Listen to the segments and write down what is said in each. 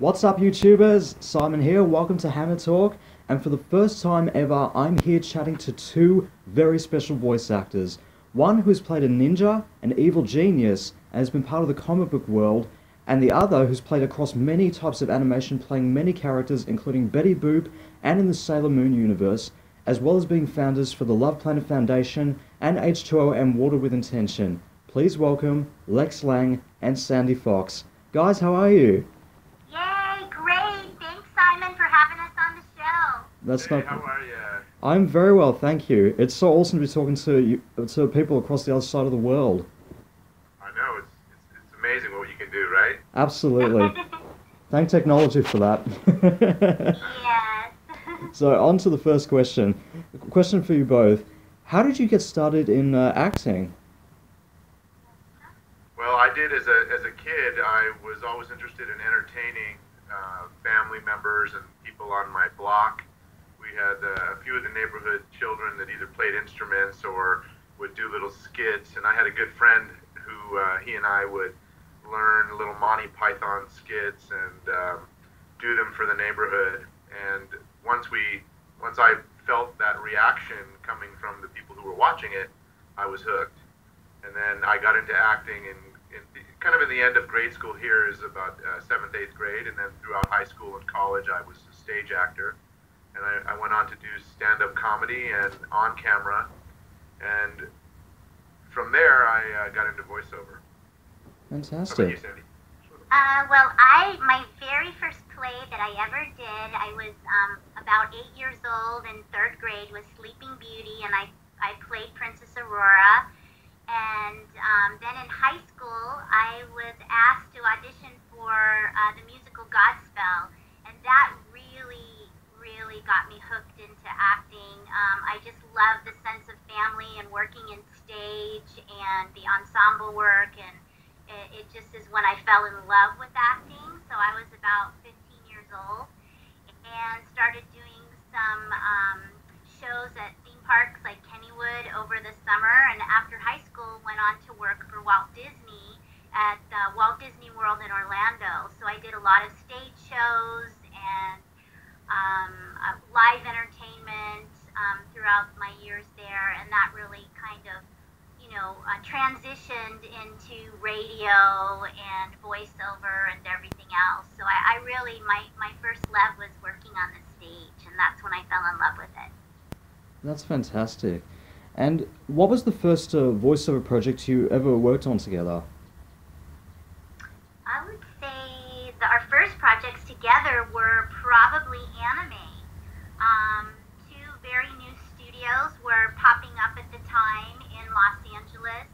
What's up, YouTubers? Simon here. Welcome to HannaTalk. And for the first time ever, I'm here chatting to two very special voice actors. One who's played a ninja, an evil genius, and has been part of the comic book world, and the other who's played across many types of animation, playing many characters, including Betty Boop and in the Sailor Moon universe, as well as being founders for the Love Planet Foundation and H2om Water with Intention. Please welcome Lex Lang and Sandy Fox. Guys, how are you? Yay, great. Thanks, Simon, for having us on the show. That's Hey, not. how are you? I'm very well, thank you. It's so awesome to be talking to you, to people across the other side of the world. I know it's, it's it's amazing what you can do, right? Absolutely. Thank technology for that. yes. so, on to the first question. Question for you both. How did you get started in uh, acting? Well, I did as a as a kid. I was always interested in entertaining uh, family members and people on my block. We had uh, a few of the neighborhood children that either played instruments or would do little skits, and I had a good friend who uh, he and I would learn little Monty Python skits and um, do them for the neighborhood. And once we once I felt that reaction coming from the people who were watching it, I was hooked. And then I got into acting in, in the, kind of in the end of grade school here is about uh, seventh, eighth grade, and then throughout high school and college, I was a stage actor, and I, I went on to do stand-up comedy and on camera, and from there I uh, got into voiceover. How about you, Fantastic. Sandy? Uh, well, I my very first play that I ever did, I was um, about eight years old in third grade, was Sleeping Beauty, and I I played Princess Aurora. And um, then in high school, I was asked to audition for uh, the musical Godspell, and that really, really got me hooked into acting. Um, I just love the sense of family and working in stage and the ensemble work, and it, it just is when I fell in love with acting. So I was about 15 years old and started doing some um, shows at theme parks like Kennywood over the summer. And after high school, went on to work for Walt Disney at uh, Walt Disney World in Orlando. So I did a lot of stage shows and um, uh, live entertainment um, throughout my years there, and that really kind of you know, uh, transitioned into radio and voiceover and everything else. So I, I really, my, my first love was working on the stage, and that's when I fell in love with it. That's fantastic. And what was the first uh, voiceover project you ever worked on together? I would say that our first projects together were probably anime. Um, two very new studios were popping up at the time in Los Angeles.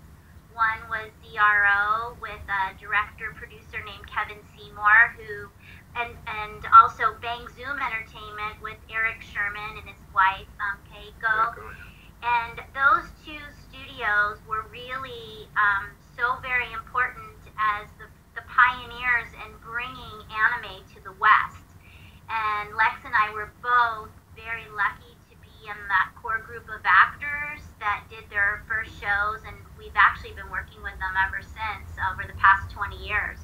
One was ZRO with a director producer named Kevin Seymour, who, and and also Bang Zoom Entertainment with Eric Sherman and his wife um, Keiko. And those two studios were really um, so very important as the, the pioneers in bringing anime to the West. And Lex and I were both very lucky to be in that core group of actors that did their first shows, and we've actually been working with them ever since over the past 20 years.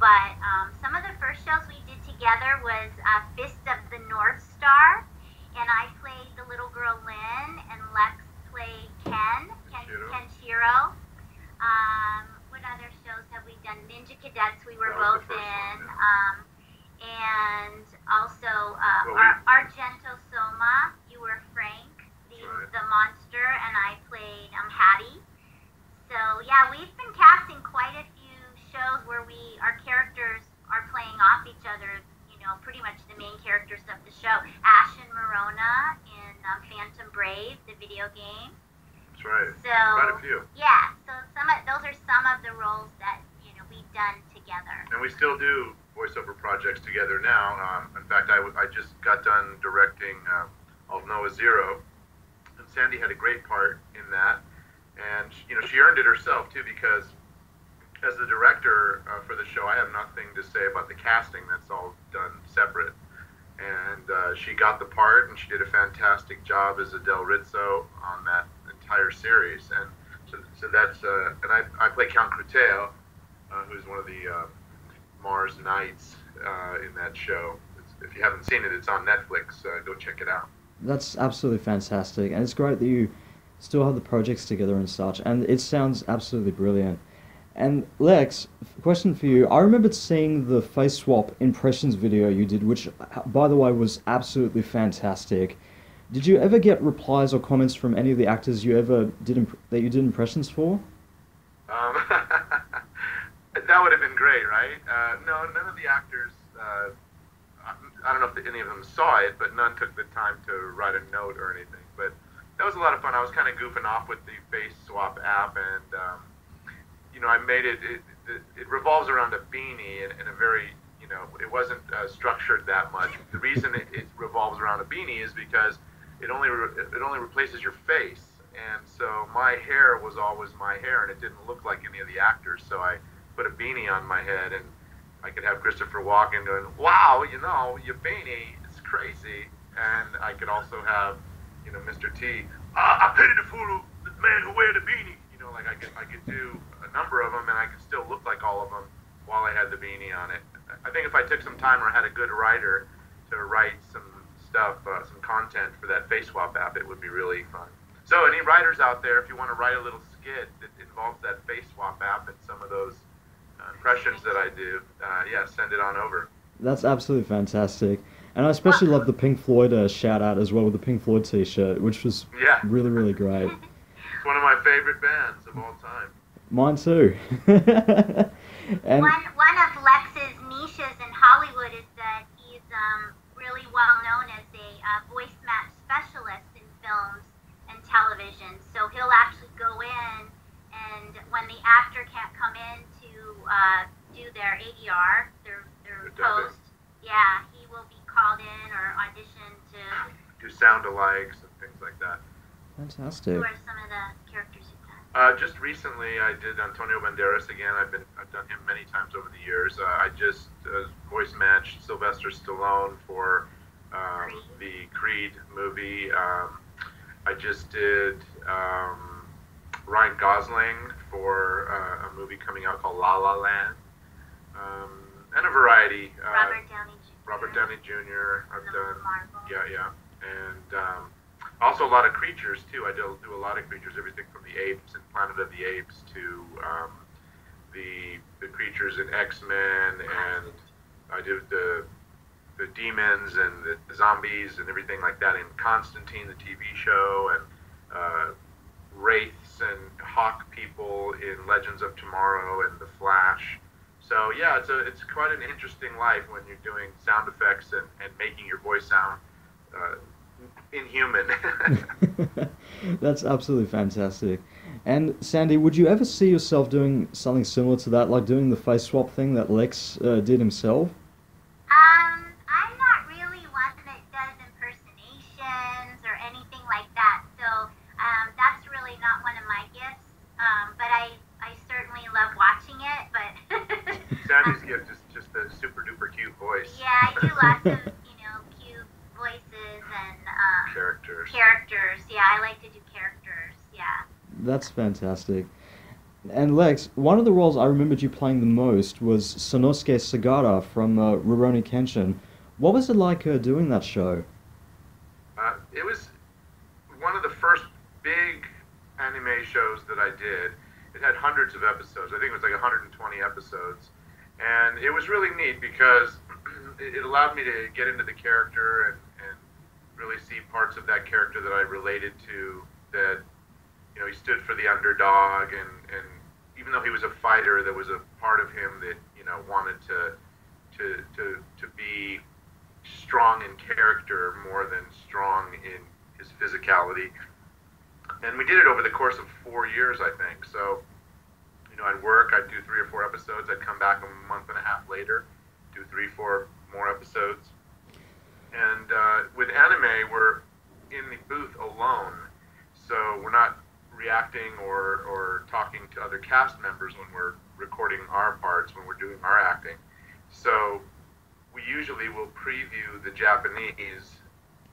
But um, some of the first shows we did together was uh, Fist of the North Star, and I played the little girl Lynn, and Lex played Ken, Ken Kenshiro. Kenshiro. Um, what other shows have we done? Ninja Cadets, we were both in. Um, and also uh, Well, we- Ar- Argento Soma, you were Frank, the, right. the monster, and I played um, Hattie. So yeah, we've been casting quite a few shows where we our characters are playing off each other. You know, pretty much the main characters of the show. Ash and Marona in um, Phantom Brave, the video game. That's right. So Quite a few. yeah, so some of those are some of the roles that you know we've done together. And we still do voiceover projects together now. Um, in fact, I, I just got done directing uh, Aldnoah.Zero, and Sandy had a great part in that. And you know, she earned it herself too because as the director uh, for the show, I have nothing to say about the casting. That's all done separate. And uh, she got the part, and she did a fantastic job as Adele Rizzo on that entire series. And so, so that's uh, and I, I play Count Cruhteo, uh, who's one of the uh, Mars Knights uh, in that show. It's, if you haven't seen it, it's on Netflix. Uh, go check it out. That's absolutely fantastic, and it's great that you still have the projects together and such. And it sounds absolutely brilliant. And Lex, question for you. I remembered seeing the face swap impressions video you did, which, by the way, was absolutely fantastic. Did you ever get replies or comments from any of the actors you ever did imp- that you did impressions for? Um, that would have been great, right? Uh, no, none of the actors. Uh, I don't know if any of them saw it, but none took the time to write a note or anything. But that was a lot of fun. I was kind of goofing off with the face swap app, and um, you know, I made it. It, it, it revolves around a beanie in a very, you know, it wasn't uh, structured that much. The reason it, it revolves around a beanie is because it only re- it only replaces your face, and so my hair was always my hair, and it didn't look like any of the actors. So I put a beanie on my head, and I could have Christopher Walken doing, "Wow, you know, your beanie, it's crazy," and I could also have, you know, Mr. T. Ah, I pity the fool, the man who wear the beanie. You know, like I could I could do a number of them, and I could still look like all of them while I had the beanie on it. I think if I took some time or had a good writer to write some stuff, uh, some content for that face swap app, it would be really fun. So, any writers out there, if you want to write a little skit that involves that face swap app and some of those impressions that I do, uh, yeah, send it on over. That's absolutely fantastic. And I especially love the Pink Floyd uh, shout out as well with the Pink Floyd t shirt, which was Yeah. really, really great. It's one of my favorite bands of all time. Mine too. and one one of Lex's niches in Hollywood is that he's um, really well known as a uh, voice match specialist in films and television. So he'll actually go in, and when the actor can't come in to uh, do their ADR, their their post, yeah, he will be called in or audition to. Do sound alikes and things like that. fantastic. Who are some of the characters you've done? Uh, just recently, I did Antonio Banderas again. I've been I've done him many times over the years. Uh, I just uh, voice matched Sylvester Stallone for um, the Creed movie. Um, I just did um, Ryan Gosling for uh, a movie coming out called La La Land, um, and a variety. Uh, Robert Downey Jr. Robert Downey Jr. I've done. Marvel. Yeah, yeah, and um, also a lot of creatures too. I do, do a lot of creatures, everything from the apes and Planet of the Apes to um, the the creatures in X Men, and I do the the demons and the zombies and everything like that in Constantine, the TV show, and uh, wraiths and hawk people in Legends of Tomorrow and The Flash. So yeah, it's a it's quite an interesting life when you're doing sound effects and, and making your voice sound uh, inhuman. That's absolutely fantastic. And Sandy, would you ever see yourself doing something similar to that, like doing the face swap thing that Lex uh, did himself? Um, I'm not really one that does impersonations or anything like that. So um, that's really not one of my gifts. Um, but I, I certainly love watching it. But Sandy's gift is just a super duper cute voice. yeah, I do lots of you know cute voices and um, characters. characters. Yeah, I like to do characters. Yeah. That's fantastic. And Lex, one of the roles I remembered you playing the most was Sanosuke Sagara from uh, Rurouni Kenshin. What was it like uh, doing that show? Uh, it was one of the first big anime shows that I did. It had hundreds of episodes. I think it was like 120 episodes. And it was really neat because it allowed me to get into the character and, and really see parts of that character that I related to that, you know, he stood for the underdog and, and even though he was a fighter, there was a part of him that, you know, wanted to, to, to, to be strong in character more than strong in his physicality. And we did it over the course of four years, I think. So, you know, I'd work, I'd do three or four episodes, I'd come back a month and a half later, do three, four more episodes. And uh, with anime, we're in the booth alone, so we're not reacting or, or talking to other cast members when we're recording our parts, when we're doing our acting. So we usually will preview the Japanese,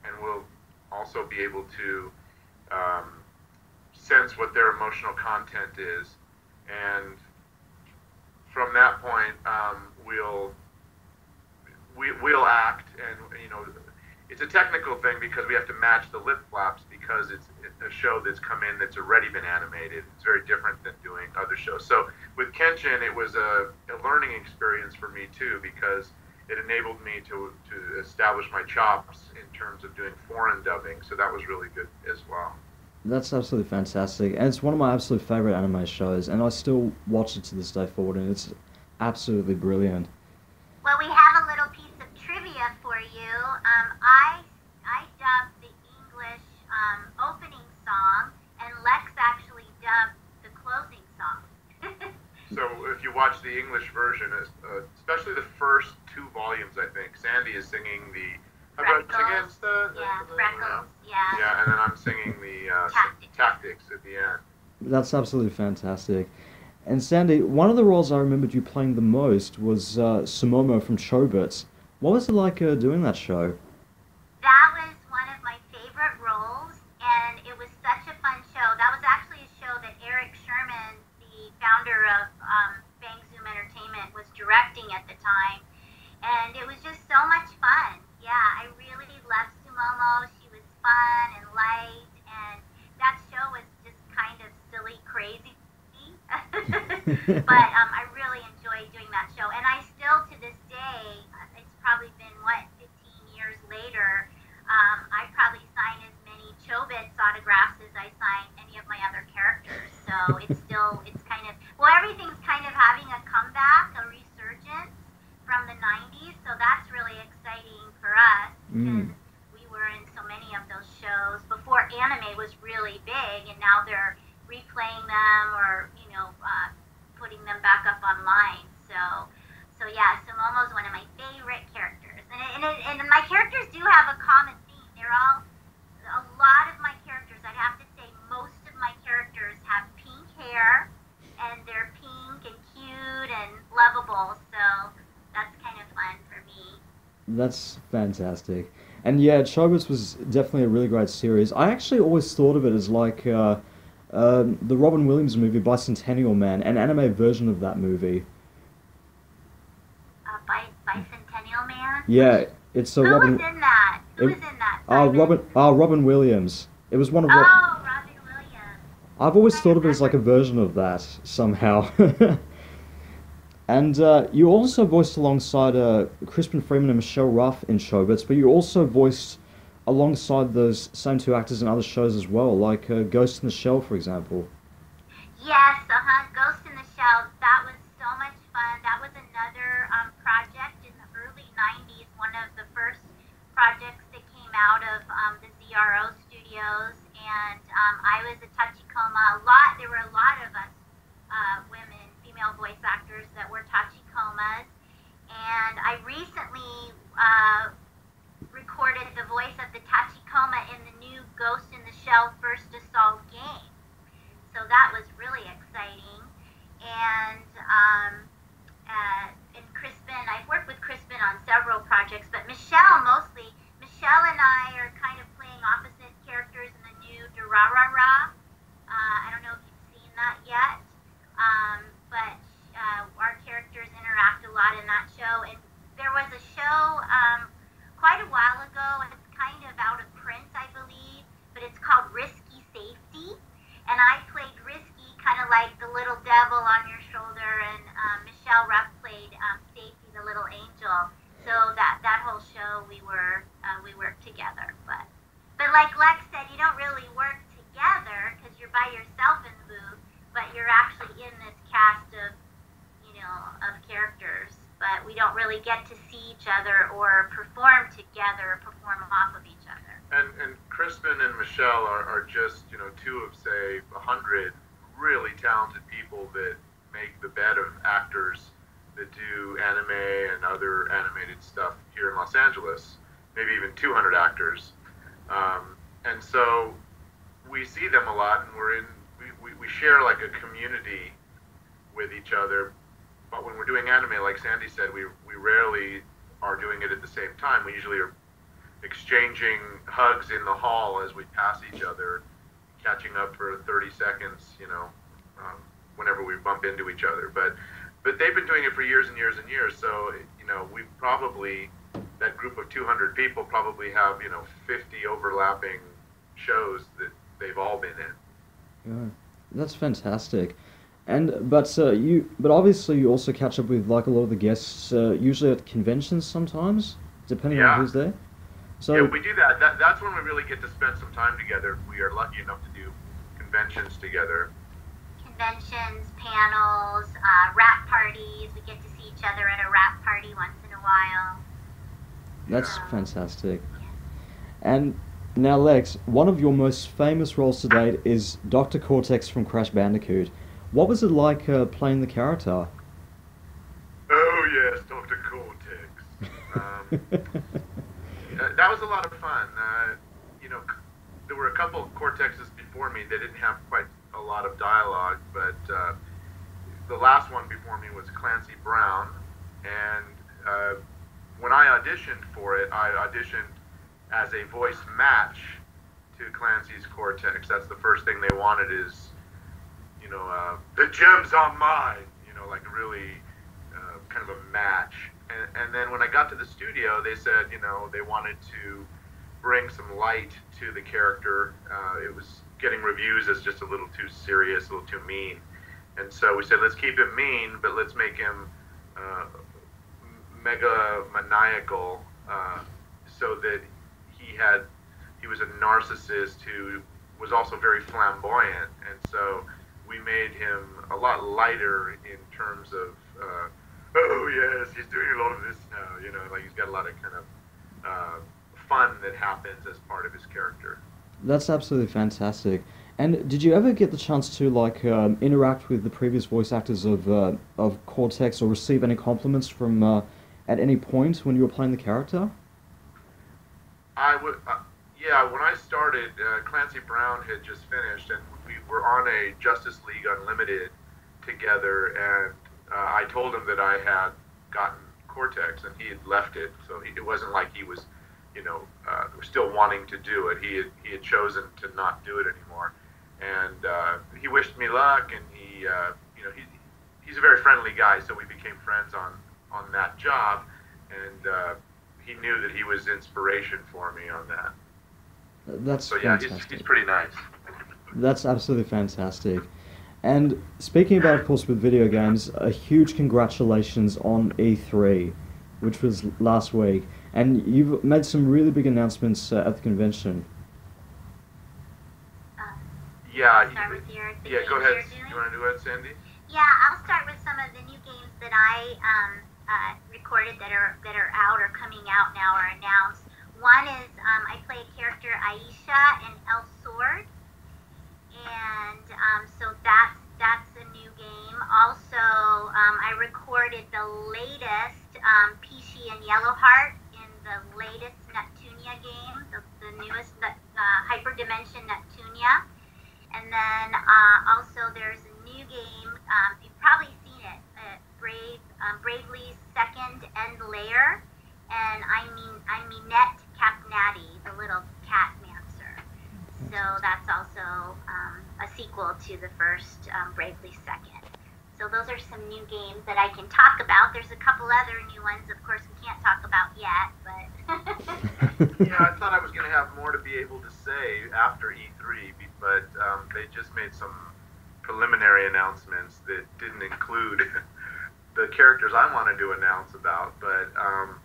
and we'll also be able to um, sense what their emotional content is, and from that point, um, we'll we, we'll act, and you know, it's a technical thing because we have to match the lip flaps because it's a show that's come in that's already been animated. It's very different than doing other shows. So with Kenshin, it was a, a learning experience for me too because it enabled me to to establish my chops in terms of doing foreign dubbing. So that was really good as well. That's absolutely fantastic, and it's one of my absolute favorite anime shows, and I still watch it to this day forward, and it's absolutely brilliant. Well, we have a little piece of trivia for you. Um, I I dubbed the English um, opening song, and Lex actually dubbed the closing song. so if you watch the English version, uh, especially the first two volumes, I think Sandy is singing the. Freckles. The, the, yeah, the, Freckles. Yeah. Yeah, and then I'm singing the uh, tactics. tactics at the end. That's absolutely fantastic. And Sandy, one of the roles I remembered you playing the most was uh, Sumomo from Chobits. What was it like uh, doing that show? That was one of my favorite roles, and it was such a fun show. That was actually a show that Eric Sherman, the founder of um, Bang Zoom Entertainment, was directing at the time, and it was just so much fun. Yeah, I really loved Sumomo. She was fun and light, and that show was just kind of silly, crazy but um, I really enjoyed doing that show, and I still to this day, uh, it's probably been what 15 years later. Um, I probably sign as many Chobits autographs as I sign any of my other characters. So it's still it's kind of well everything's kind of having a comeback, a resurgence from the 90s. So that's really exciting for us because mm. we were in so many of those shows before anime was really big, and now they're replaying them or you know uh, putting them back up online. So so yeah, so Momo's one of my favorite characters, and it, and, it, and my characters do have a common theme. They're all a lot of my characters. I'd have to say most of my characters have pink hair, and they're pink and cute and lovable. So that's kind of fun for me. That's fantastic. And yeah, Chobits was definitely a really great series. I actually always thought of it as like uh, um, the Robin Williams movie Bicentennial Man, an anime version of that movie. Uh, Bi- Bicentennial Man. Yeah, it's a Who Robin. Who was in that? Who it, was in that? Uh, Robin. Uh, Robin Williams. It was one of. Oh, Rob- Robin Williams. I've always thought of it as like a version of that somehow. and uh, you also voiced alongside uh, Crispin Freeman and Michelle Ruff in Chobits, but you also voiced alongside those same two actors in other shows as well, like uh, Ghost in the Shell, for example. Yes, uh-huh. Ghost in the Shell. That was so much fun. That was another um, project in the early 90s, one of the first projects that came out of um, the ZRO studios. And um, I was a Tachikoma. A lot, there were a lot of us uh, women, female voice actors that were Tachikomas. And I recently uh, recorded the voice of the Tachikoma in the new Ghost in the Shell First Assault game. So that was really exciting. And um, uh, and Crispin, I've worked with Crispin on several projects, but Michelle mostly. Michelle and I are kind of playing opposite characters in the new Durarara. Uh, I don't know if you've seen that yet, um, but uh, our characters interact a lot in that show. And there was a show um, quite a while ago, and it's kind of out of print, I believe, but it's called Risky Safety. And I played Risky, kind of like the little devil on your shoulder, and um, Michelle Ruff played um, Safety, the little angel. So that that whole show, we were uh, we worked together. But but like Lex said, you don't really work together because you're by yourself in the booth, but you're actually in this cast of know of characters but we don't really get to see each other or perform together, perform off of each other. And and Crispin and Michelle are, are just you know two of say a hundred really talented people that make the bed of actors that do anime and other animated stuff here in Los Angeles. Maybe even 200 actors, um, and so we see them a lot, and we're in we, we, we share like a community with each other but when we're doing anime, like Sandy said, we we rarely are doing it at the same time. We usually are exchanging hugs in the hall as we pass each other, catching up for 30 seconds, you know, um, whenever we bump into each other. But but they've been doing it for years and years and years. So you know, we probably that group of 200 people probably have you know 50 overlapping shows that they've all been in. Yeah, that's fantastic. And but uh, you but obviously you also catch up with like a lot of the guests uh, usually at conventions sometimes depending Yeah. on who's there. So yeah, we do that. that. That's when we really get to spend some time together. If we are lucky enough to do conventions together. Conventions, panels, uh, rap parties. We get to see each other at a rap party once in a while. that's Yeah. fantastic. And now Lex, one of your most famous roles to date is Dr. Cortex from Crash Bandicoot. What was it like uh, playing the character? Oh yes, Doctor Cortex. Um, Uh, that was a lot of fun. Uh, you know, there were a couple of Cortexes before me that didn't have quite a lot of dialogue, but uh, the last one before me was Clancy Brown, and uh, when I auditioned for it, I auditioned as a voice match to Clancy's Cortex. That's the first thing they wanted is, you know, uh, the gems are mine. You know, like really uh, kind of a match. And, and then when I got to the studio, they said, you know, they wanted to bring some light to the character. Uh, it was getting reviews as just a little too serious, a little too mean. And so we said, let's keep him mean, but let's make him uh, mega maniacal, uh, so that he had he was a narcissist who was also very flamboyant, and so we made him a lot lighter in terms of. Uh, oh yes, he's doing a lot of this now. You know, like he's got a lot of kind of uh, fun that happens as part of his character. That's absolutely fantastic. And did you ever get the chance to like um, interact with the previous voice actors of uh, of Cortex or receive any compliments from uh, at any point when you were playing the character? I would, uh, yeah. When I started, uh, Clancy Brown had just finished, and were on a Justice League Unlimited together, and uh, I told him that I had gotten Cortex, and he had left it, so he, it wasn't like he was, you know, uh, still wanting to do it. He had he had chosen to not do it anymore, and uh, he wished me luck, and he, uh, you know, he he's a very friendly guy, so we became friends on on that job, and. Uh, he knew that he was inspiration for me on that. That's So yeah, he's, he's pretty nice. That's absolutely fantastic. And speaking about, of course, with video games, a huge congratulations on E3, which was last week. And you've made some really big announcements uh, at the convention. Um, Yeah, start with your the yeah. Go ahead. you're? You want to do it, Sandy? Yeah, I'll start with some of the new games that I um, uh, recorded that are that are out or coming out now or announced. One is um, I play a character Aisha in El Sword, and um, so that's that's a new game. Also, um, I recorded the latest um, Peashy and Yellowheart in the latest Neptunia game, the, the newest uh, Hyperdimension Neptunia. And then uh, also there's a new game. Um, you've probably seen it. Uh, Brave, um, Bravely's second end layer, and I mean I mean Net Capnati, the little cat. So that's also um, a sequel to the first um, Bravely second. So those are some new games that I can talk about. There's a couple other new ones, of course, we can't talk about yet, but. Yeah, I thought I was going to have more to be able to say after E3, but um, they just made some preliminary announcements that didn't include the characters I wanted to announce about. But um,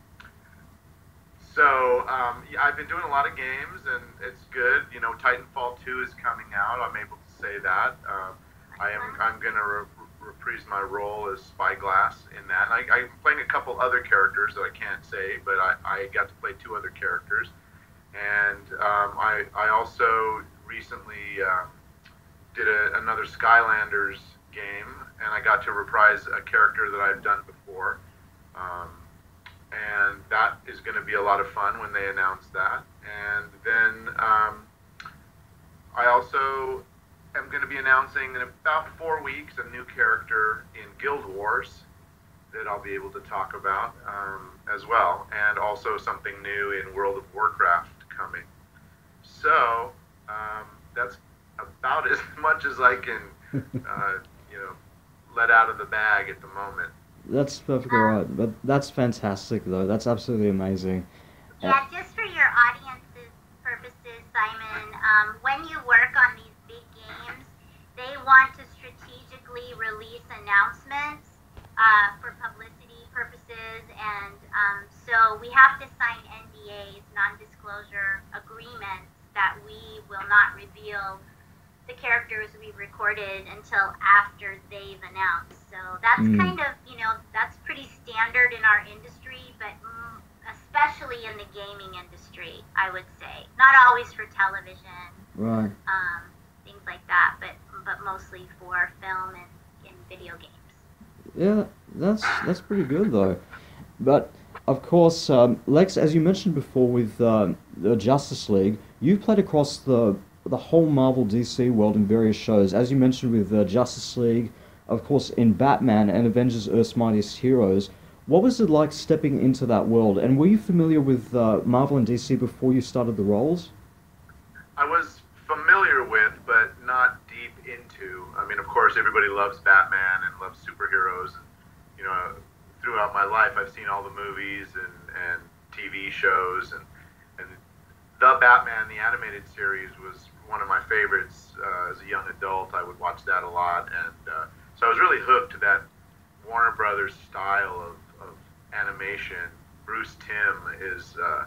so um, yeah, I've been doing a lot of games, and it's good. You know, Titanfall 2 is coming out. I'm able to say that. Um, I am. I'm going to re- reprise my role as Spyglass in that. And I, I'm playing a couple other characters that I can't say, but I, I got to play two other characters. And um, I, I also recently um, did a, another Skylanders game, and I got to reprise a character that I've done before. Um, and that is going to be a lot of fun when they announce that. And then um, I also am going to be announcing in about four weeks a new character in Guild Wars that I'll be able to talk about um, as well, and also something new in World of Warcraft coming. So um, that's about as much as I can, uh, you know, let out of the bag at the moment. That's perfectly right. But that's fantastic, though. That's absolutely amazing. Yeah, just for your audience's purposes, Simon, um, when you work on these big games, they want to strategically release announcements uh, for publicity purposes, and um, so we have to sign NDAs, non-disclosure agreements, that we will not reveal the characters we recorded until after they've announced. So that's Mm. kind of, you know, that's pretty standard in our industry, but mm, especially in the gaming industry, I would say. Not always for television, Right. um, things like that, but but mostly for film and, and video games. Yeah, that's that's pretty good though. But of course, um, Lex, as you mentioned before with um, the Justice League, you've played across the the whole Marvel DC world in various shows. As you mentioned with uh, Justice League, of course, in Batman and Avengers: Earth's Mightiest Heroes. What was it like stepping into that world? And were you familiar with uh, Marvel and DC before you started the roles? I was familiar with, but not deep into. I mean, of course, everybody loves Batman and loves superheroes. And, you know, throughout my life, I've seen all the movies and, and TV shows, and and the Batman, the animated series, was one of my favorites uh, as a young adult. I would watch that a lot, and uh, so I was really hooked to that Warner Brothers style of, of animation. Bruce Timm is, uh,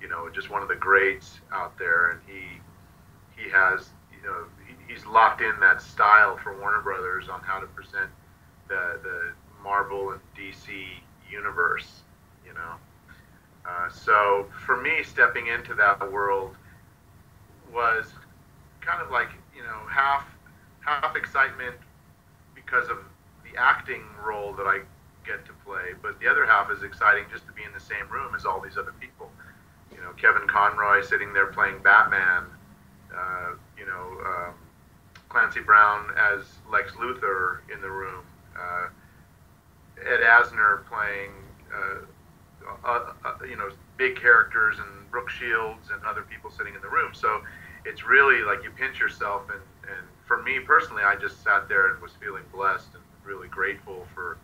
you know, just one of the greats out there, and he he has, you know, he, he's locked in that style for Warner Brothers on how to present the the Marvel and DC universe, you know. Uh, so for me, stepping into that world was kind of like you know half half excitement because of the acting role that I get to play, but the other half is exciting just to be in the same room as all these other people. You know, Kevin Conroy sitting there playing Batman. Uh, you know, um, Clancy Brown as Lex Luthor in the room. Uh, Ed Asner playing, uh, uh, uh, you know, big characters and Brooke Shields and other people sitting in the room. So it's really like you pinch yourself. And, and for me personally, I just sat there and was feeling blessed and really grateful for,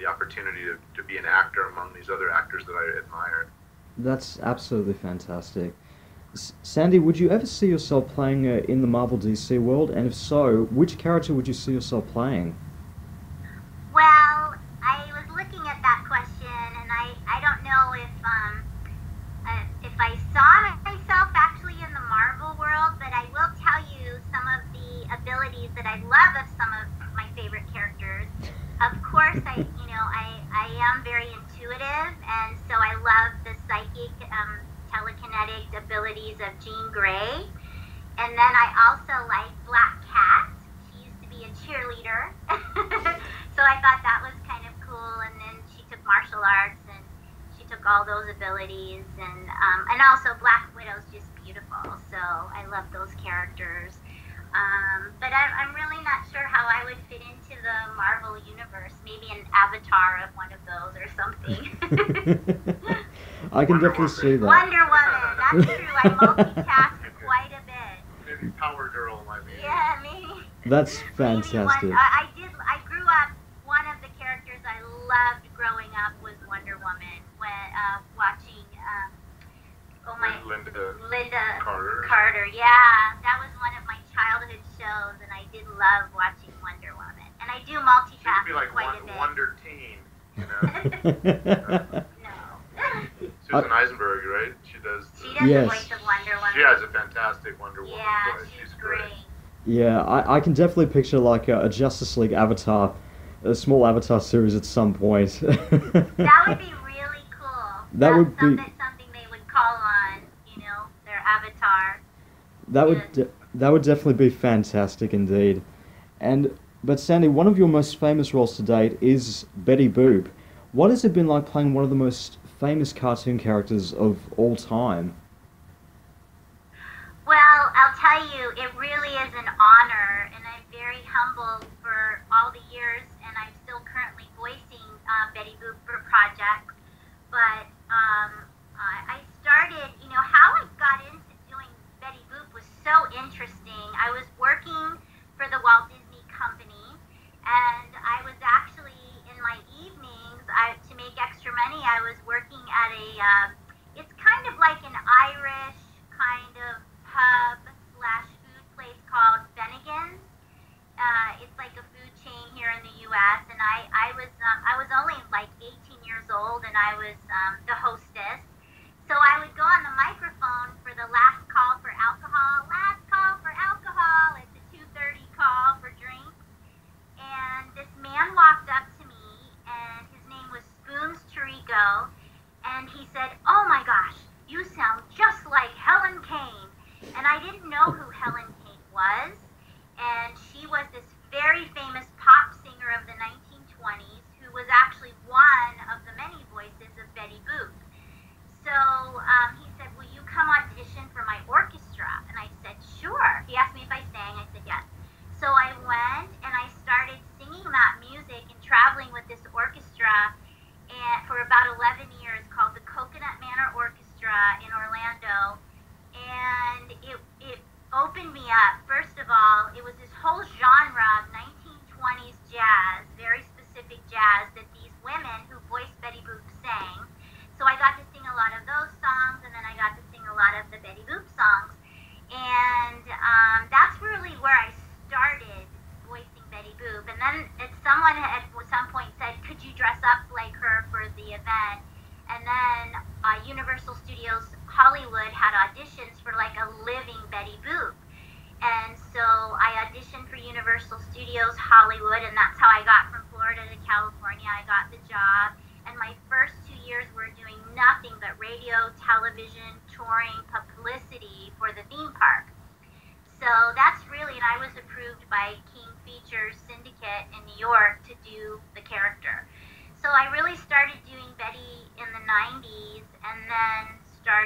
the opportunity to, to be an actor among these other actors that I admired. That's absolutely fantastic. S- Sandy, would you ever see yourself playing uh, in the Marvel DC world? And if so, which character would you see yourself playing? Well, I was looking at that question, and I, I don't know if um uh, if I saw myself actually in the Marvel world, but I will tell you some of the abilities that I love of some of my favorite characters. Of course, I you know I am very intuitive, and so I love the psychic um, telekinetic abilities of Jean Grey. And then I also like Black Cat. She used to be a cheerleader. so I thought that was kind of cool. And then she took martial arts and she took all those abilities. And, um, and also Black Widow's just beautiful. So I love those characters. Um, but I, I'm really not sure how I would fit into the Marvel universe. Maybe an avatar of one of those or something. I can Wonder definitely see that. Wonder Woman. That's true. I multitask quite a bit. Maybe Power Girl might be. Yeah, maybe. That's maybe fantastic. One, I, I did. I grew up. One of the characters I loved growing up was Wonder Woman. When uh, watching, um, oh my, Lynda Lynda Carter. Carter. Yeah, that was one of my childhood shows, and I did love watching Wonder Woman. And I do She multitask be like quite one, a bit. Wonder Teen, you know. No. Susan Eisenberg, right? She does. the- she does Yes. the voice of Wonder Woman. She has a fantastic Wonder Woman yeah, voice. she's She's great. great. yeah, I, I can definitely picture like a, a Justice League avatar, a small avatar series at some point. That would be really cool. That That's would be- something, something they would call on, you know, their avatar. That would de- that would definitely be fantastic indeed. And but Sandy, one of your most famous roles to date is Betty Boop. What has it been like playing one of the most famous cartoon characters of all time? Well, I'll tell you, it really is an honor, and I'm very humbled for all the years, and I'm still currently voicing uh, Betty Boop for projects. But um, I I started, you know, how I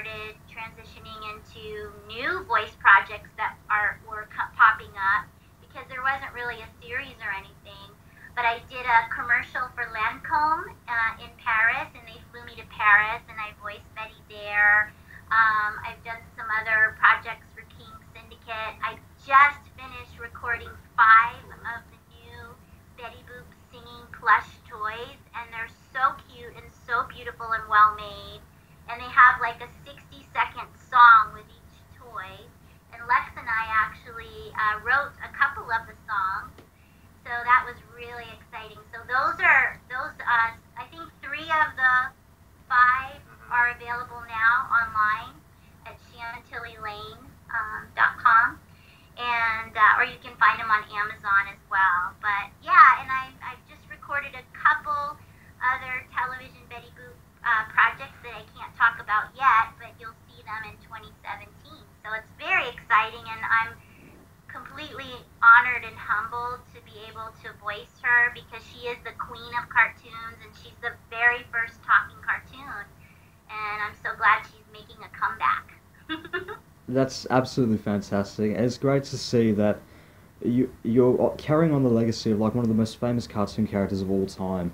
started transitioning into new voice projects that are were popping up because there wasn't really a series or anything but I did a commercial for Lancome uh, in Paris, and they flew me to Paris, and I voiced Betty there. Um, I've done some other projects for King Syndicate. I just finished recording five of the new Betty Boop singing plush toys, and they're so cute and so beautiful and well made. And they have like a 60 second song with each toy. And Lex and I actually uh, wrote a couple of the songs so that was really exciting. So those are those. Uh, I think three of the five are available now online at chantilly.lane.com, um, and uh, or you can find them on Amazon as well. But yeah, and I I just recorded a couple other television Betty Boop uh, projects that I can't talk about yet, but you'll see them in 2017. So it's very exciting, and I'm completely honored and humbled to be able to voice her because she is the queen of cartoons and she's the very first talking cartoon. And I'm so glad she's making a comeback. That's absolutely fantastic. And it's great to see that you you're carrying on the legacy of like one of the most famous cartoon characters of all time.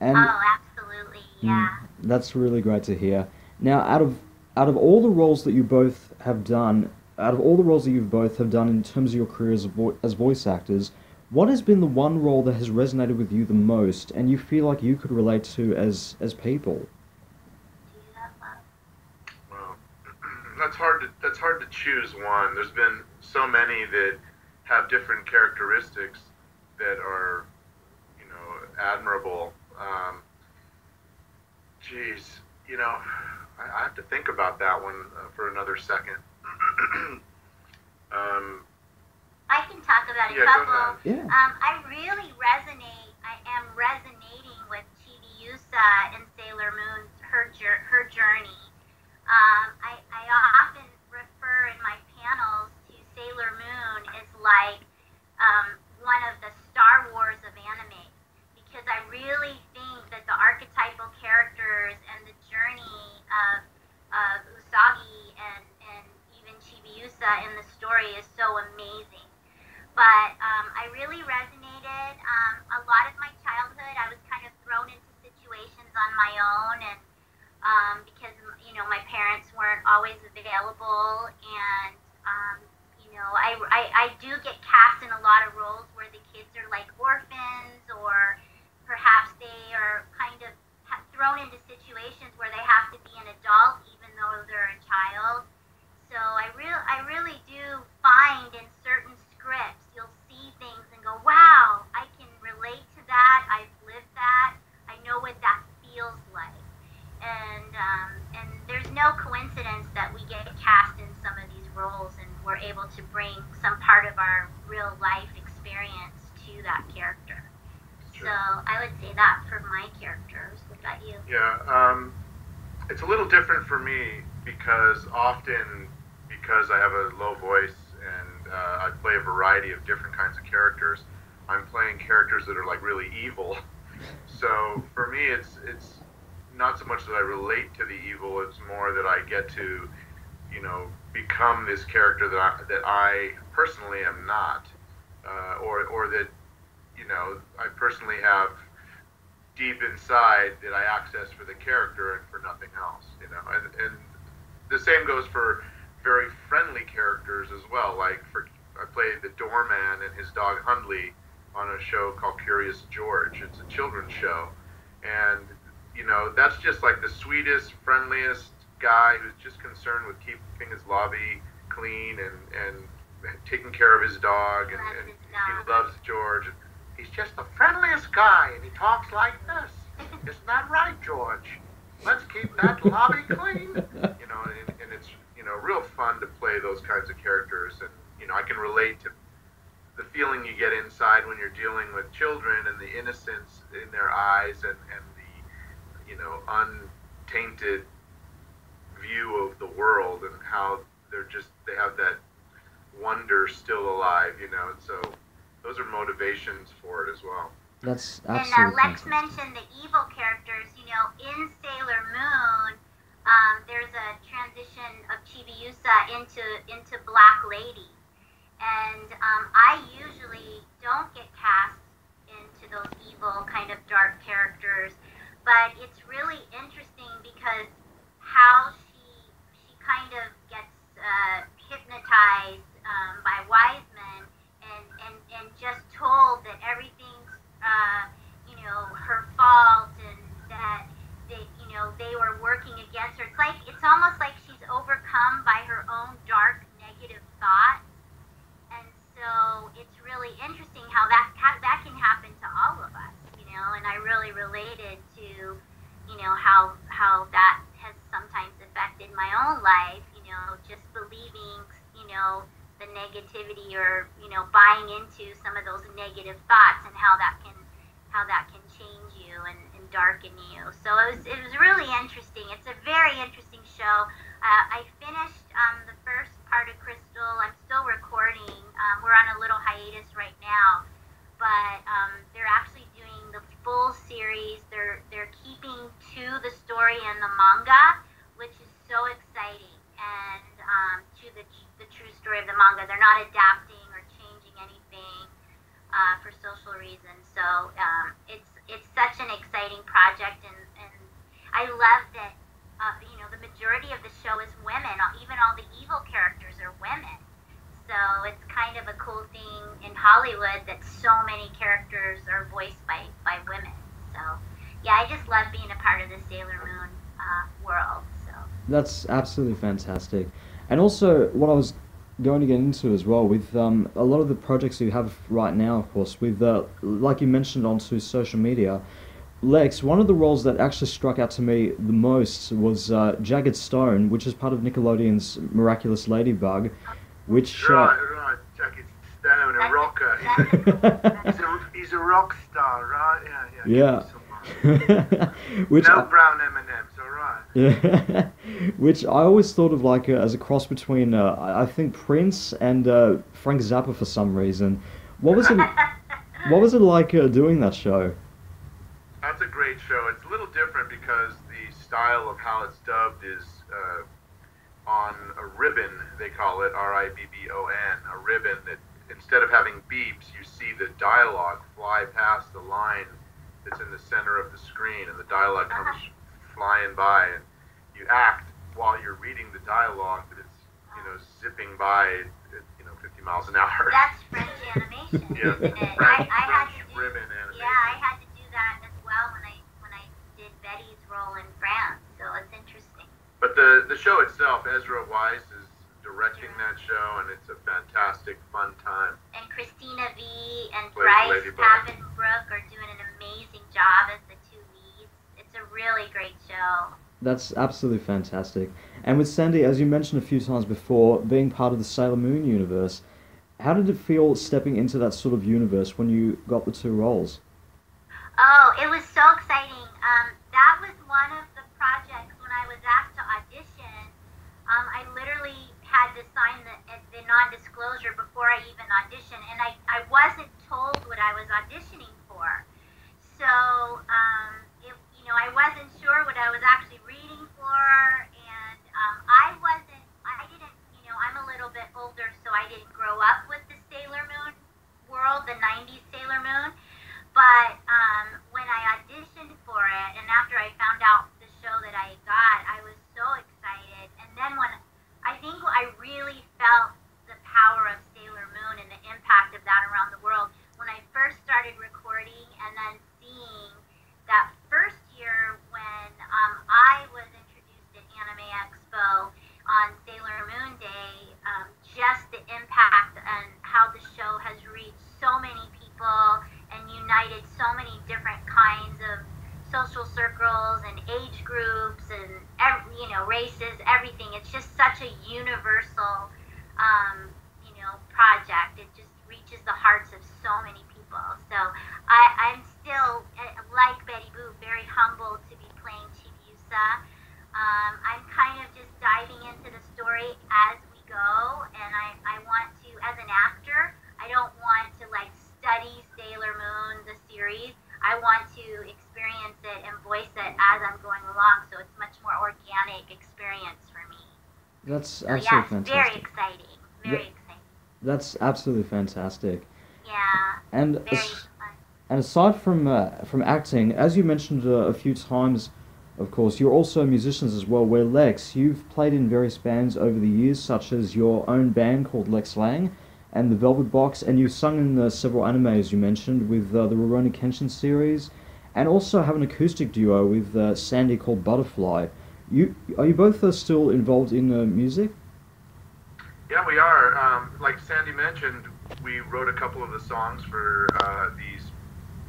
And oh, absolutely, mm, yeah. That's really great to hear. Now, out of out of all the roles that you both have done, out of all the roles that you both have done in terms of your careers as, vo- as voice actors, what has been the one role that has resonated with you the most and you feel like you could relate to as as people? That's hard to that's hard to choose one. There's been so many that have different characteristics that are, you know, admirable. Um, geez, you know, I, I have to think about that one uh, for another second. um, I can talk about a yeah, couple. Yeah. Um, I really resonate. I am resonating with Chibiusa and Sailor Moon's her her journey. Um, I, I often refer in my panels to Sailor Moon as like um, one of the Star Wars of anime because I really think that the archetypal characters and the journey of, of Usagi and in the story is so amazing. But um, I really resonated. Um, a lot of my childhood, I was kind of thrown into situations on my own, and um, because you know my parents weren't always available, and um, you know I, I I do get cast in a lot of roles where the kids are like orphans, or perhaps they are kind of thrown into situations where they have to be an adult even though they're a child. So I real I really do find in certain scripts you'll see things and go, wow, I can relate to that. I've lived that. I know what that feels like. And um, and there's no coincidence that we get cast in some of these roles and we're able to bring some part of our real life experience to that character. Sure. So I would say that for my characters. What about you? Yeah, um, it's a little different for me because often, because I have a low voice and uh, I play a variety of different kinds of characters, I'm playing characters that are like really evil. So for me, it's it's not so much that I relate to the evil; it's more that I get to, you know, become this character that I, that I personally am not, uh, or or that, you know, I personally have deep inside that I access for the character and for nothing else, you know. And and the same goes for very friendly characters as well. Like for I played the doorman and his dog Hundley on a show called Curious George. It's a children's show, and you know that's just like the sweetest, friendliest guy who's just concerned with keeping his lobby clean and and taking care of his dog, and, and he loves George. He's just the friendliest guy, and he talks like this. Isn't that right, George? Let's keep that lobby clean. You know, it's you know real fun to play those kinds of characters, and you know I can relate to the feeling you get inside when you're dealing with children and the innocence in their eyes and, and the you know untainted view of the world and how they're just they have that wonder still alive you know. And so those are motivations for it as well. That's And uh, absolutely let's mention the evil characters. You know, in Sailor Moon, um, there's a transition of Chibiusa into into Black Lady, and um, I usually don't get cast into those evil kind of dark characters, but it's really interesting because how she she kind of gets uh, hypnotized um, by Wiseman and, and and just told that everything's uh, you know her fault and that know they were working against her. It's like it's almost like she's overcome by her own dark negative thoughts, and so it's really interesting how that that can happen to all of us, you know. And I really related to you know how how that has sometimes affected my own life, you know, just believing you know the negativity or you know buying into some of those negative thoughts and how that can how that can and darken you. So it was it was really interesting. It's a very interesting show. Uh, I finished um, the first part of Crystal. I'm still recording. Um, we're on a little hiatus right now, but um, they're actually doing the full series. They're they're keeping to the story in the manga, which is so exciting, and um, to the the true story of the manga. They're not adapting or changing anything uh, for social reasons. So um, it's it's such an exciting project, and, and I love that. Uh, you know, the majority of the show is women. Even all the evil characters are women. So it's kind of a cool thing in Hollywood that so many characters are voiced by, by women. So yeah, I just love being a part of the Sailor Moon uh, world. So That's absolutely fantastic. And also, what I was going to get into as well with um, a lot of the projects you have right now, of course, with uh, like you mentioned onto social media. Lex, one of the roles that actually struck out to me the most was uh, Jagged Stone, which is part of Nickelodeon's Miraculous Ladybug, which. Uh, right right Jackie Stone a That's- rocker he's a, he's a rock star right yeah yeah Yeah. Give him which no I- brown M&Ms all right Yeah, which I always thought of like uh, as a cross between uh, I I think Prince and uh, Frank Zappa for some reason. What was it? what was it like uh, doing that show? That's a great show. It's a little different because the style of how it's dubbed is uh, on a ribbon, they call it R I B B O N, a ribbon that instead of having beeps, you see the dialogue fly past the line that's in the center of the screen, and the dialogue comes flying by, and you act while you're reading the dialogue, but it's you know zipping by at you know 50 miles an hour. that's French animation, Yeah. French- I, I had French to do, ribbon animation. Yeah, I had to do that as well when I when I did Betty's role in France, so it's interesting. but the the show itself, Ezra Weiss is directing that show, and it's a fantastic, fun time. And Cristina Vee and Bryce. Papenbrook are doing an amazing job as the two leads. It's a really great show. That's absolutely fantastic. And with Sandy, as you mentioned a few times before, being part of the Sailor Moon universe, how did it feel stepping into that sort of universe when you got the two roles? Oh, it was so exciting. Um, that was one of the projects when I was asked to audition. Um, I literally had to sign the, the non-disclosure before I even auditioned, and I, I wasn't told what I was auditioning for. So, um, you know, I wasn't sure what I was actually reading for, and um, I wasn't, I didn't, you know, I'm a little bit older, so I didn't grow up with the Sailor Moon world, the 90s Sailor Moon. But um, when I auditioned for it, and after I found out the show that I got, I was so excited. And then when I think I really felt the power of Sailor Moon and the impact of that around the world when I first started recording, and then seeing that first year when um, I was introduced at Anime Expo on Sailor Moon Day, um, just the impact and how the show has reached so many people and united so many different kinds of social circles and age groups and ev- you know races everything. It's just such a universal um, you know project. It just reaches the hearts of so many people. So I, i'm still eh, like betty boop very humbled to be playing chibiusa um, i'm kind of just diving into the story as we go and I, I want to as an actor i don't want to like study sailor moon the series i want to experience it and voice it as i'm going along so it's much more organic experience for me That's so absolutely yes fantastic. very exciting very Yeah. exciting That's absolutely fantastic. yeah And very as- fun and aside from uh, from acting, as you mentioned uh, a few times, of course, you're also musicians as well. Where Lex, you've played in various bands over the years, such as your own band called Lex Lang and the Velvet Box, and you've sung in uh, several animes you mentioned with uh, the Rurouni Kenshin series, and also have an acoustic duo with uh, Sandy called Butterfly. You are you both uh, still involved in uh, music? Yeah, we are. Um, like Sandy mentioned, we wrote a couple of the songs for uh, these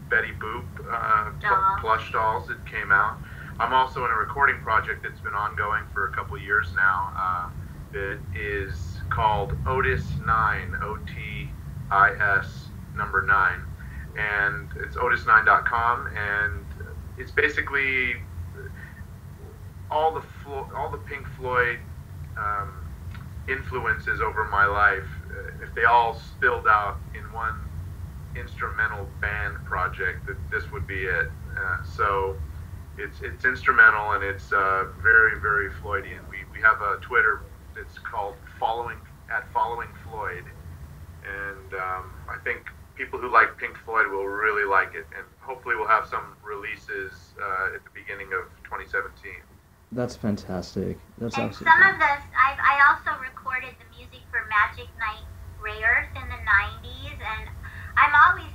Betty Boop uh, pl- plush dolls that came out. I'm also in a recording project that's been ongoing for a couple years now. Uh, that is called Otis Nine, O T I S number nine, and it's otis9.com, and it's basically all the Flo- all the Pink Floyd. Um, influences over my life, uh, if they all spilled out in one instrumental band project, that this would be it. Uh, so it's it's instrumental and it's uh, very very Floydian. We we have a Twitter that's called following at following Floyd, and um, I think people who like Pink Floyd will really like it, and hopefully we'll have some releases uh, at the beginning of 2017. That's fantastic. That's and absolutely. some of this, I, I also recorded the music for Magic Knight Rayearth in the 90s, and I'm always suggesting to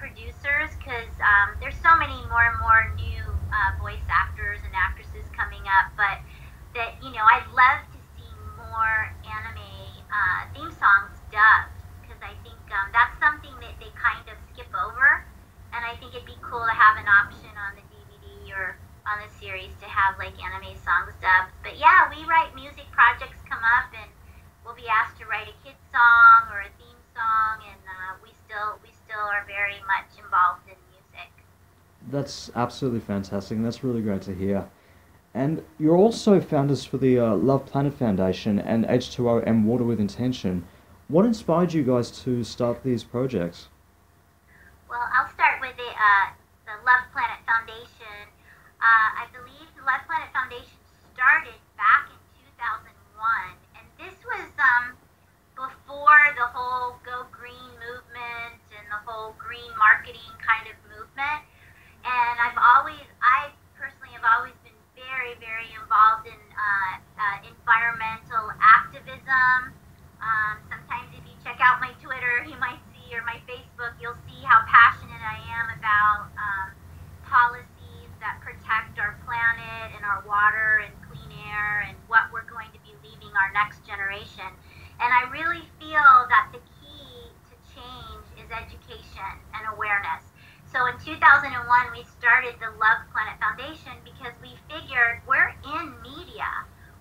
producers because um, there's so many more and more new uh, voice actors and actresses coming up, but that you know I'd love to see more anime uh, theme songs dubbed because I think um, that's something that they kind of skip over, and I think it'd be cool to have an option on the DVD or on the series to have like anime songs dubbed. But yeah, we write music projects come up and we'll be asked to write a kid's song or a theme song and uh, we still we still are very much involved in music. That's absolutely fantastic, and that's really great to hear. And you're also founders for the uh, Love Planet Foundation and H2om Water with Intention. What inspired you guys to start these projects? Well, I'll start with the uh, the Love Planet Foundation. Uh, I believe the Love Planet Foundation started back in 2001, and this was um, before the whole the whole green marketing kind of movement. And I've always, I personally have always been very, very involved in uh, uh, environmental activism. Um, sometimes if you check out my Twitter, you might see, or my Facebook, you'll see how passionate I am about um, policies that protect our planet and our water and clean there and what we're going to be leaving our next generation. And I really feel that the key to change is education and awareness. So in 2001, we started the Love Planet Foundation because we figured we're in media.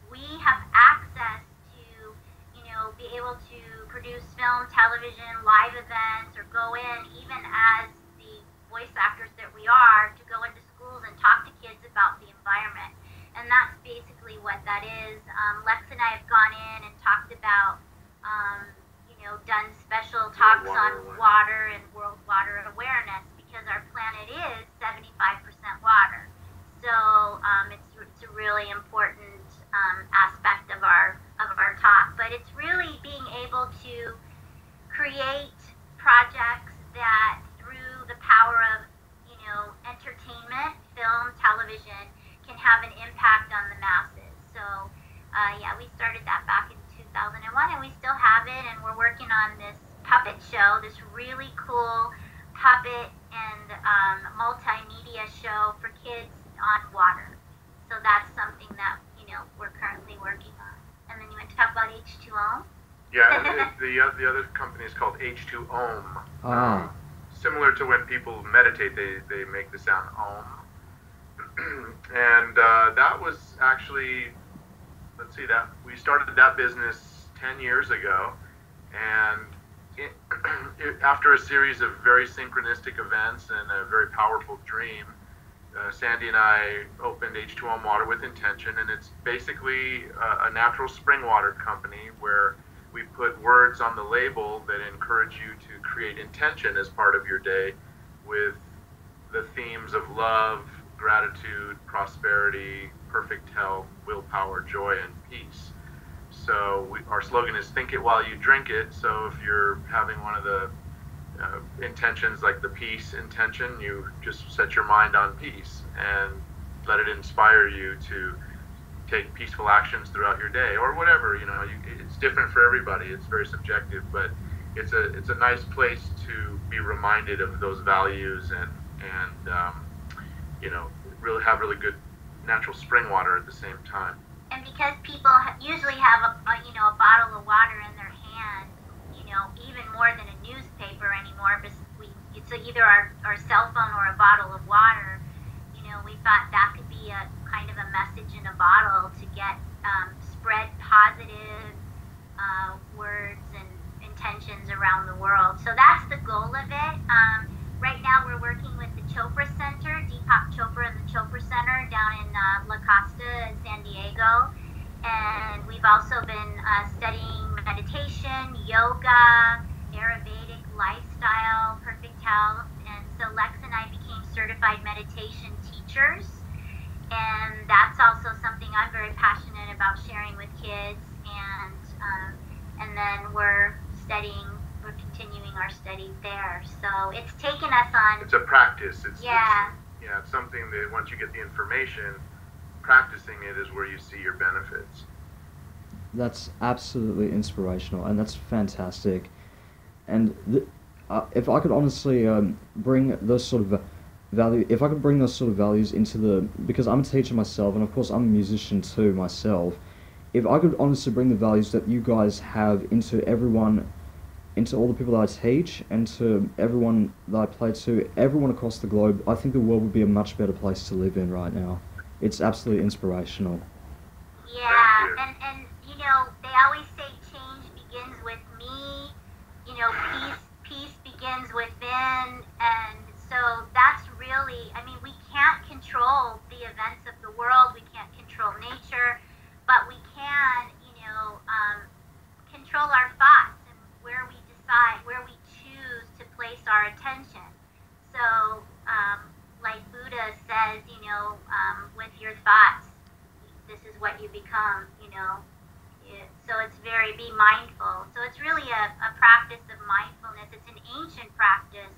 We have access to, you know, be able to produce film, television, live events, or go in even as the voice actors that we are to go into schools and talk to kids about the environment. And that's basically what that is. Um, Lex and I have gone in and talked about um, know, done special talks water on water and world water awareness because our planet is 75% water. So um, it's, it's a really important um, aspect of our of our talk. But it's really being able to create show, this really cool puppet and um, multimedia show for kids on water. So that's something that you know we're currently working on. And then you want to talk about H2om? Yeah, and the, the, uh, the other company is called H2om. Ah. Similar to when people meditate, they, they make the sound Om. and uh, that was actually, let's see, that we started that business 10 years ago. And it, it, after a series of very synchronistic events and a very powerful dream, uh, Sandy and I opened H2om Water with Intention, and it's basically a, a natural spring water company where we put words on the label that encourage you to create intention as part of your day with the themes of love, gratitude, prosperity, perfect health, willpower, joy, and peace. So we, our slogan is "Think it while you drink it." So if you're having one of the uh, intentions like the peace intention, you just set your mind on peace and let it inspire you to take peaceful actions throughout your day or whatever. You know, you, it's different for everybody. It's very subjective, but it's a it's a nice place to be reminded of those values and and um, you know really have really good natural spring water at the same time. And because people usually have a, a you know a bottle of water in their hand, you know even more than a newspaper anymore, we, it's either our, our cell phone or a bottle of water. You know, we thought that could be a kind of a message in a bottle to get um, spread positive uh, words and intentions around the world. So that's the goal of it. Um, right now, we're working with the Chopra Center, Deepak Chopra and the Chopra Center down in uh, La Costa in San Diego. And we've also been uh, studying meditation, yoga, Ayurvedic lifestyle, perfect health. And so Lex and I became certified meditation teachers. And that's also something I'm very passionate about sharing with kids. And um, and then we're studying, we're continuing our studies there. So it's taken us on. It's a practice. It's, yeah. It's, yeah, it's something that once you get the information, practicing it is where you see your benefits. That's absolutely inspirational, and that's fantastic. And th- uh, if I could honestly um, bring those sort of value, if I could bring those sort of values into the, because I'm a teacher myself, and of course I'm a musician too myself. If I could honestly bring the values that you guys have into everyone, into all the people that I teach, and to everyone that I play to, everyone across the globe, I think the world would be a much better place to live in right now. It's absolutely inspirational. Yeah, and, and you know, they always say change begins with me. You know, peace peace begins within, and so that's really. I mean, we can't control the events of the world. We can't control nature, but we can, you know, um, control our thoughts and where we choose to place our attention. So, um, like Buddha says, you know, um, with your thoughts, this is what you become, you know. It, so it's very, be mindful. So it's really a, a practice of mindfulness. It's an ancient practice,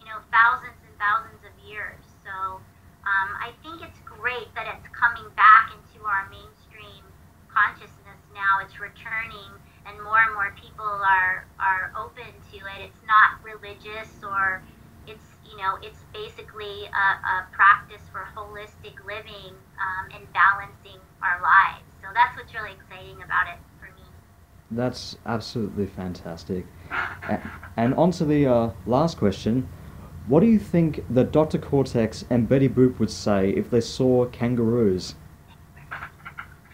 you know, thousands and thousands of years. So um, I think it's great that it's coming back into our mainstream consciousness now. It's returning, and more and more people are, are open to it. It's not religious or it's you know it's basically a, a practice for holistic living um, and balancing our lives. So that's what's really exciting about it for me. That's absolutely fantastic. And on to the uh, last question. What do you think that Dr. Cortex and Betty Boop would say if they saw kangaroos?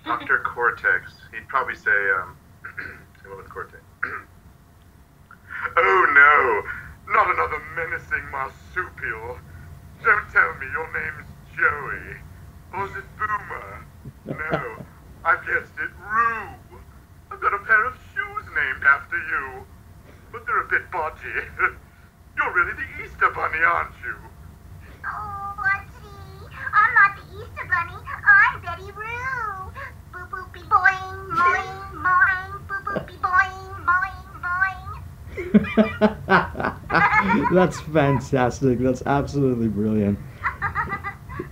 Dr. Cortex, he'd probably say, um, say what was Cortex? oh no, not another menacing marsupial. Don't tell me your name's Joey. Or is it Boomer? No, I've guessed it, Roo. I've got a pair of shoes named after you. But they're a bit bodgy. You're really the Easter Bunny, aren't you? Oh, gee, I'm not the Easter Bunny. I'm Betty Roo. Boop boopy boing, boing, boing. That's fantastic. That's absolutely brilliant.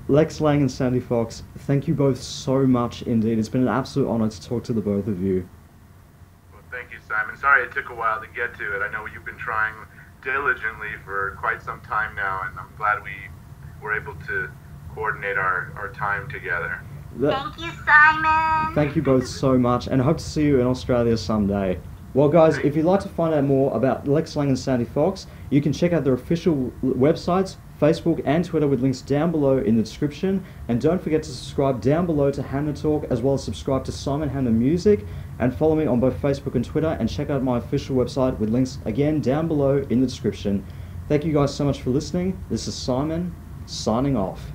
Lex Lang and Sandy Fox, thank you both so much indeed. It's been an absolute honor to talk to the both of you. Well, thank you, Simon. Sorry it took a while to get to it. I know you've been trying diligently for quite some time now, and I'm glad we were able to coordinate our, our time together. Thank you, Simon. Thank you both so much, and I hope to see you in Australia someday. Well, guys, if you'd like to find out more about Lex Lang and Sandy Fox, you can check out their official websites, Facebook and Twitter, with links down below in the description. And don't forget to subscribe down below to HannaTalk, as well as subscribe to Simon Hanna Music, and follow me on both Facebook and Twitter, and check out my official website with links again down below in the description. Thank you guys so much for listening. This is Simon, signing off.